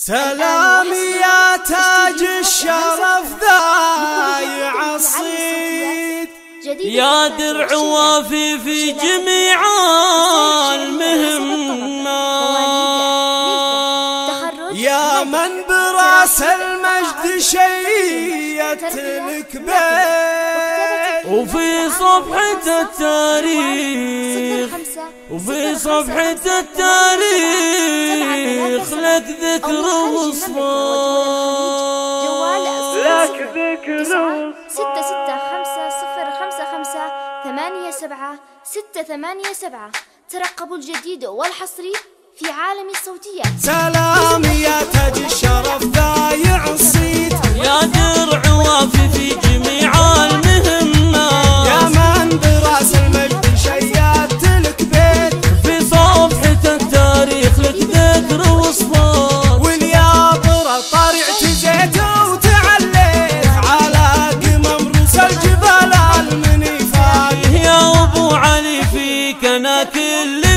سلام يا تاج الشرف ذايع الصيد يا درع وافي في جميع المهمات. يا من براس المجد شيت لك بيت. وفي صفحة التاريخ. وفي صفحة التاريخ. يخلق ذكر وصفا لك ذكر ستة ستة خمسة صفر خمسة خمسة ثمانية سبعة ستة ثمانية سبعة. ترقبوا الجديد والحصري في عالم الصوتيات. سلامي يا تاج الشرف بايع الصيت. يا درع وافي في جمال like a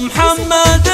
محمد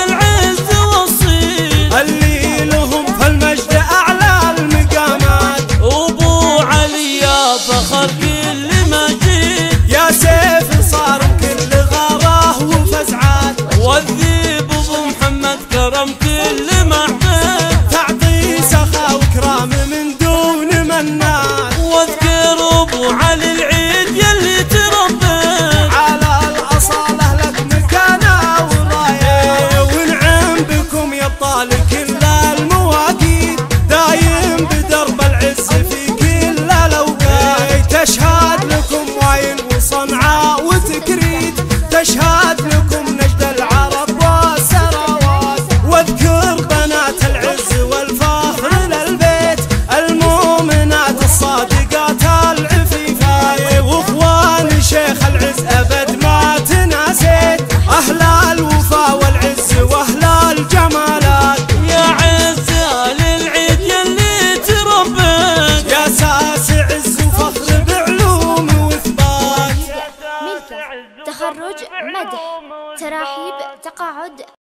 يعد